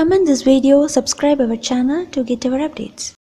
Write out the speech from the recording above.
Comment this video, subscribe our channel to get our updates.